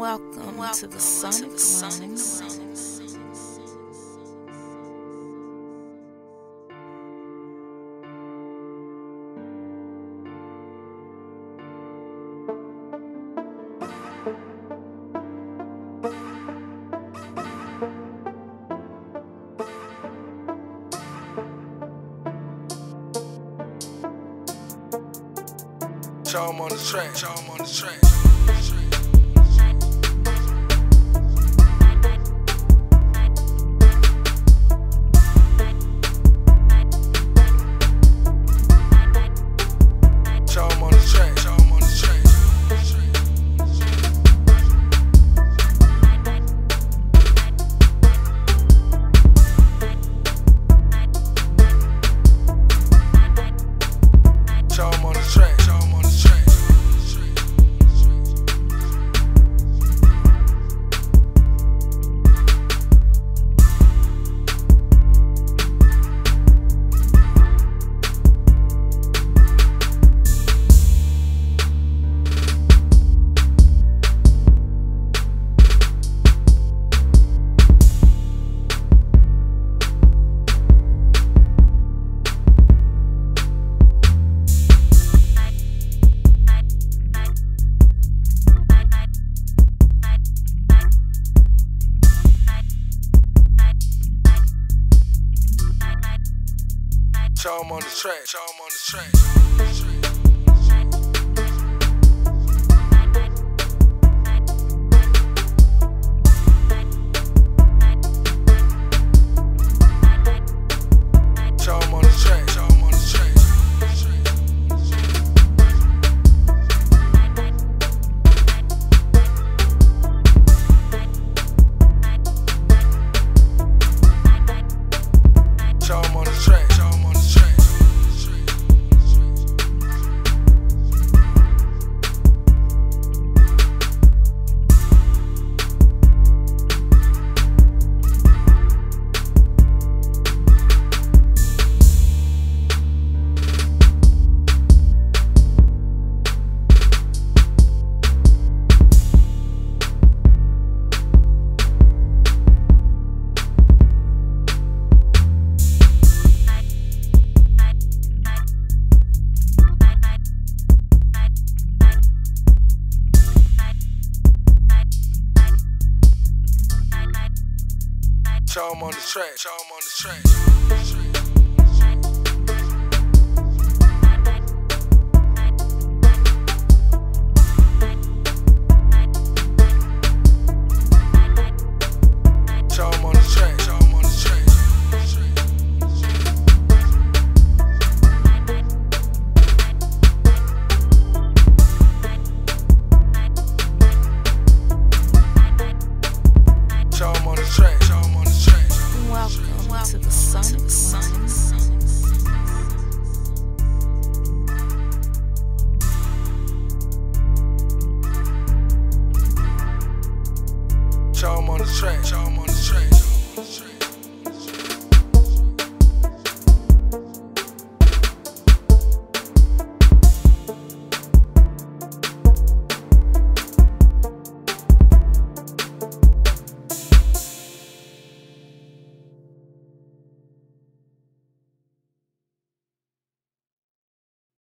welcome, welcome to the Sonic on the track, show 'em on the track. Show 'em on the track, show 'em on the track. Show 'em on the track. Show 'em on the track.